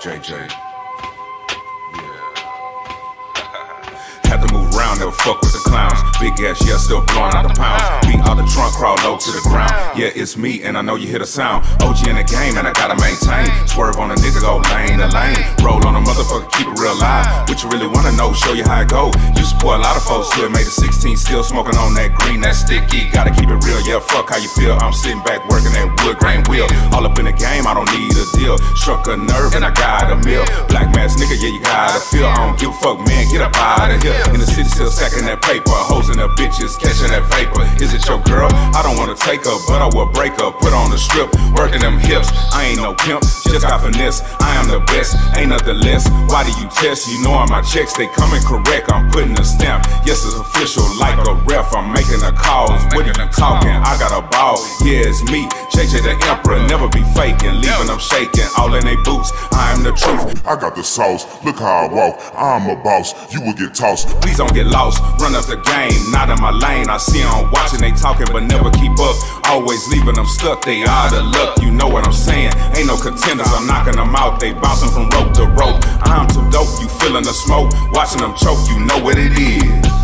JJ. Yeah. Had to move around, never fuck with the clowns. Big ass, yeah, still blowing out the pounds. Beat out the trunk, crawl low to the ground. Yeah, it's me, and I know you hear the sound. OG in the game, and I gotta maintain. Swerve on a nigga, go lane to lane. Roll on a motherfucker, keep it real live. What you really wanna know, show you how it go. You support a lot of who made it 16, still smoking on that green, that sticky. Gotta keep it real, yeah, fuck how you feel. I'm sitting back working that wood grain wheel. All up in the game, I don't need a deal. Struck a nerve, and I got a meal. Mask nigga, yeah, you gotta feel. I don't give a fuck, man, get up out of here. In the city, still stacking that paper. Hoes in the bitches, catching that vapor. Is it your girl? I don't wanna take her, but I will break her. Put on the strip, working them hips. I ain't no pimp, just got finesse. I am the best, ain't nothing less. Why do you test? You know my checks, they coming correct. I'm putting a stamp. Yes, it's official, like a ref. I'm making the calls. What are you talking? I got a ball. Yeah, it's me, JJ the Emperor. Never be faking, leaving them shaking. All in they boots. I am the truth. I got the sauce, look how I walk. I'm a boss, you will get tossed. Please don't get lost, run up the game, not in my lane. I see them watching, they talking, but never keep up. Always leaving them stuck, they out of luck. You know what I'm saying? Ain't no contenders, I'm knocking them out. They bouncing from rope to rope. I'm too dope, you feeling the smoke. Watching them choke, you know what it is.